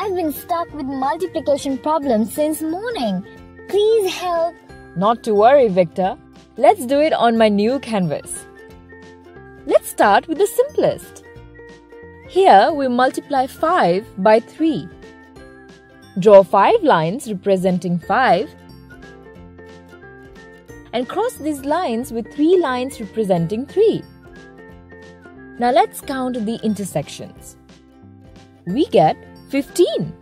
I've been stuck with multiplication problems since morning. Please help. Not to worry, Victor. Let's do it on my new canvas. Let's start with the simplest. Here we multiply 5 by 3. Draw 5 lines representing 5 and cross these lines with 3 lines representing 3. Now let's count the intersections. We get 15.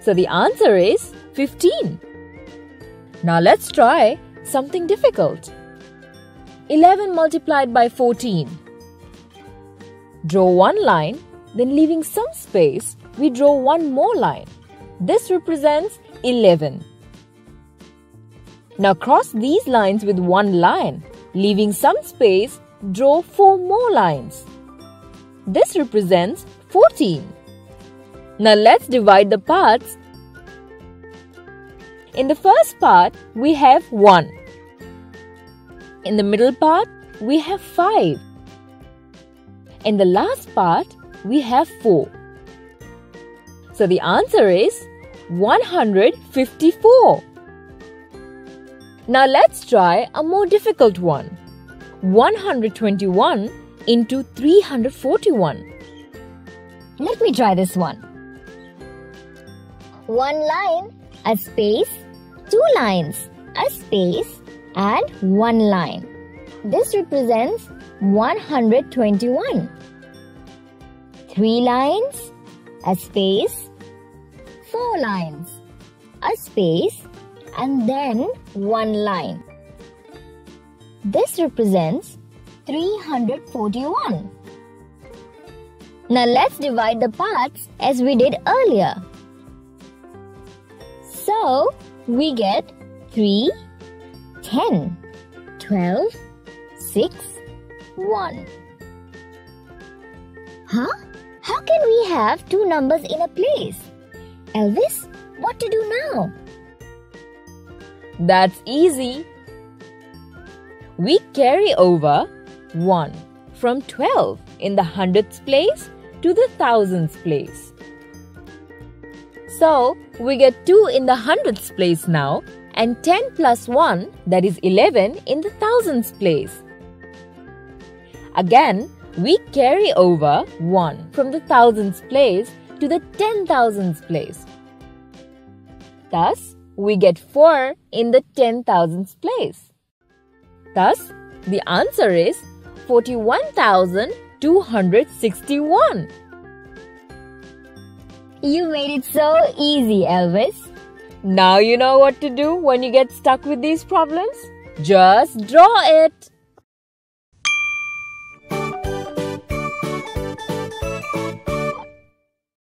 So the answer is 15. Now let's try something difficult. 11 multiplied by 14. Draw one line, then leaving some space, we draw one more line. This represents 11. Now cross these lines with one line, leaving some space, draw four more lines. This represents 14. Now let's divide the parts. In the first part, we have 1. In the middle part, we have 5. In the last part, we have 4. So the answer is 154. Now let's try a more difficult one. 121 into 341. Let me try this one. One line, a space, two lines, a space, and one line. This represents 121. Three lines, a space, four lines, a space, and then one line. This represents 341. Now let's divide the parts as we did earlier. So we get 3, 10, 12, 6, 1. Huh? How can we have two numbers in a place? Elvis, what to do now? That's easy. We carry over 1 from 12 in the hundredths place to the thousands place. So, we get 2 in the hundredths place now and 10 plus 1 that is 11 in the thousands place. Again, we carry over 1 from the thousands place to the ten thousands place. Thus, we get 4 in the ten thousands place. Thus, the answer is 41,261. You made it so easy, Elvis. Now you know what to do when you get stuck with these problems? Just draw it.